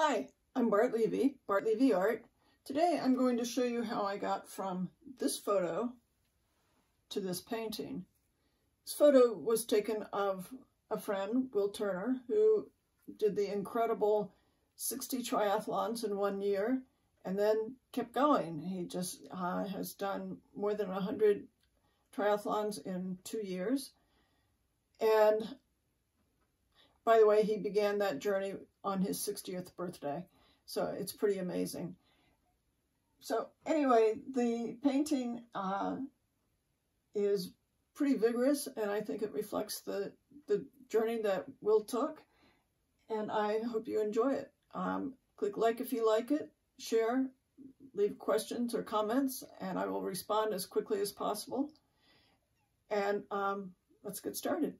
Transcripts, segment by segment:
Hi, I'm Bart Levy, Bart Levy Art. Today I'm going to show you how I got from this photo to this painting. This photo was taken of a friend, Will Turner, who did the incredible 60 triathlons in one year and then kept going. He just uh, has done more than 100 triathlons in two years. And by the way, he began that journey on his 60th birthday. So it's pretty amazing. So anyway, the painting uh, is pretty vigorous and I think it reflects the, the journey that Will took. And I hope you enjoy it. Um, click like if you like it, share, leave questions or comments, and I will respond as quickly as possible. And um, let's get started.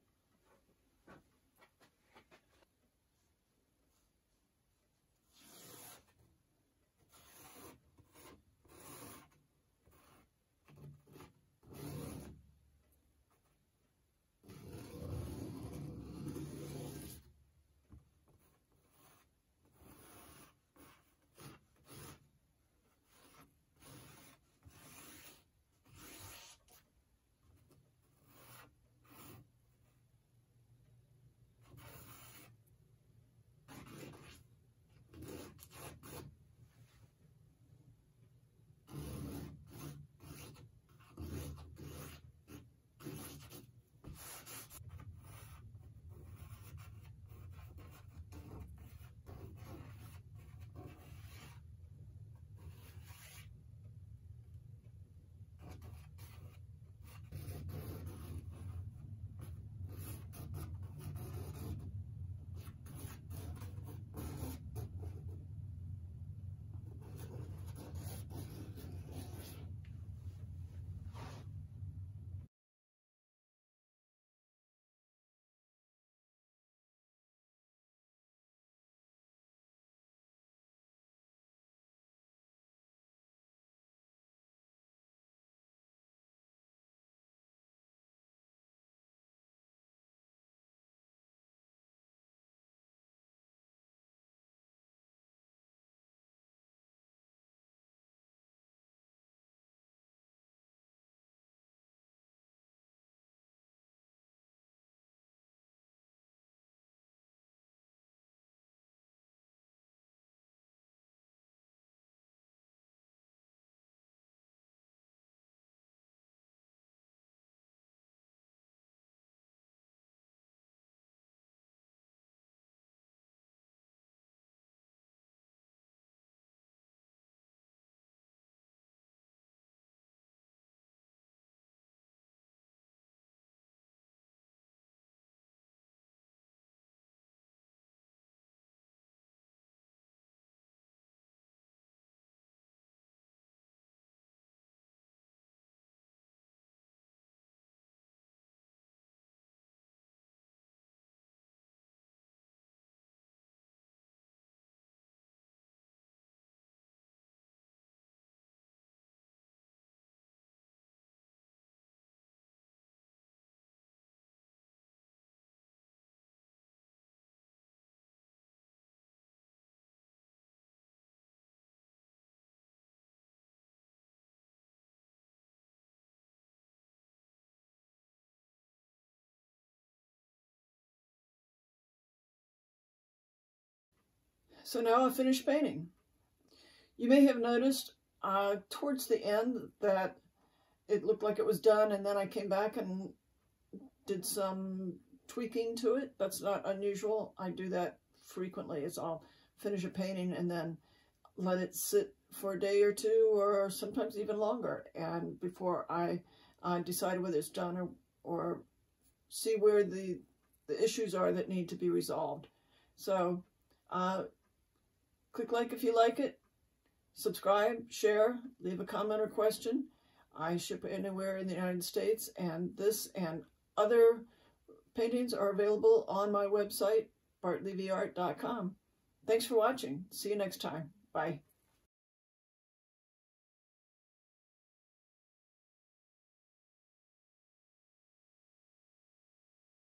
So now I finished painting. You may have noticed uh, towards the end that it looked like it was done and then I came back and did some tweaking to it. That's not unusual. I do that frequently. It's I'll finish a painting and then let it sit for a day or two or sometimes even longer and before I uh, decide whether it's done or, or see where the, the issues are that need to be resolved. So uh, Click like if you like it. Subscribe, share, leave a comment or question. I ship anywhere in the United States, and this and other paintings are available on my website, bartlevyart.com. Thanks for watching. See you next time. Bye.